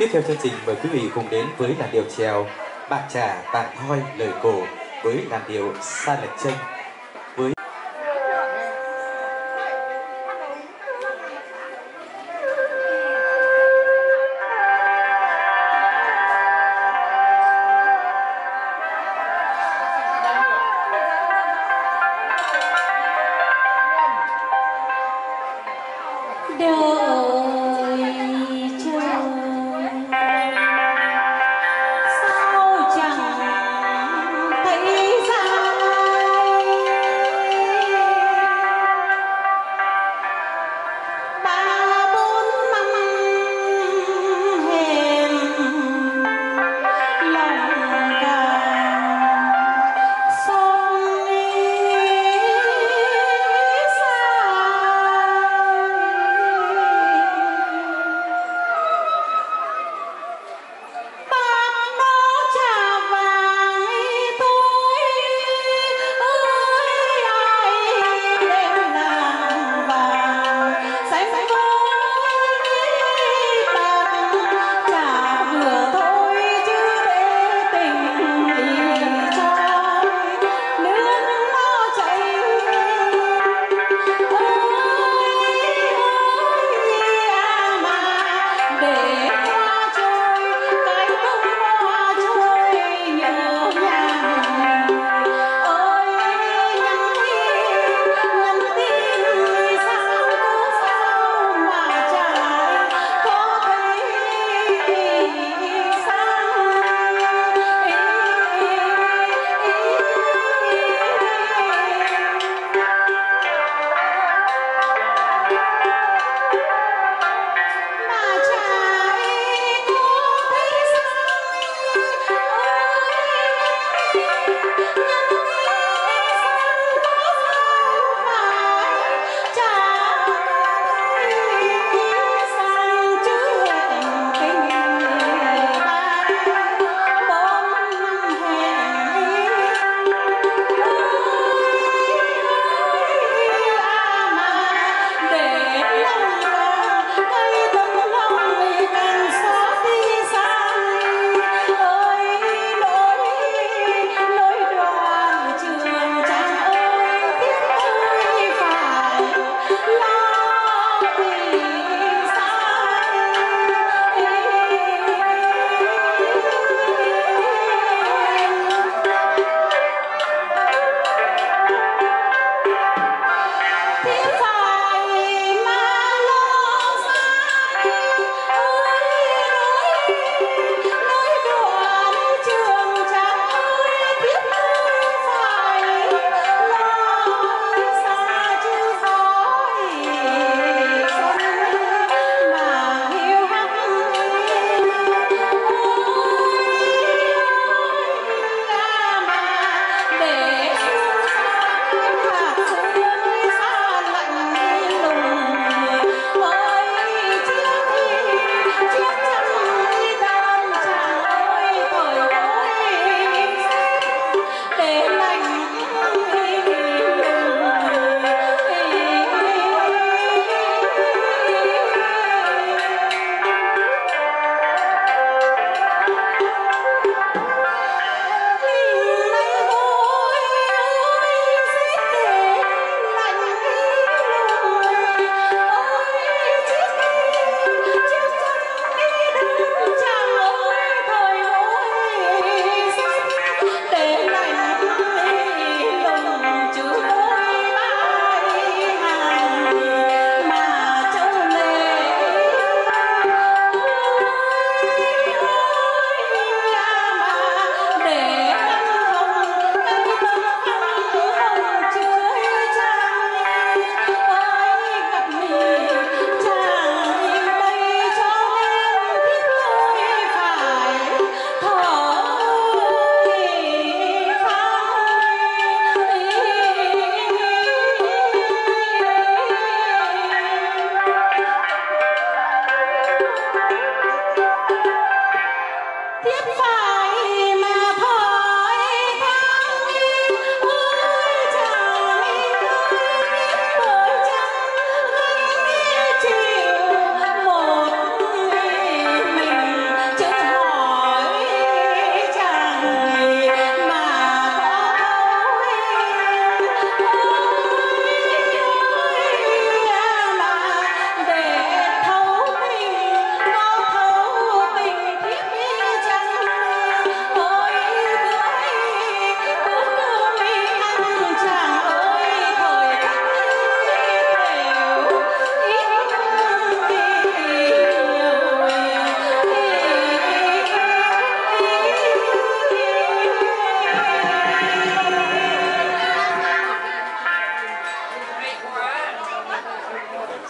Tiếp theo chương trình mời quý vị cùng đến với làn điệu trèo Bạn trà, bạn thoi, lời cổ với làn điệu Sa Lạch chân.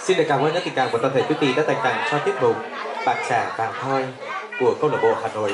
Xin được cảm ơn những tình cảm của toàn thể quý vị đã dành tặng cho tiết mục Bạc trà vàng thoi của câu lạc bộ Hà Nội.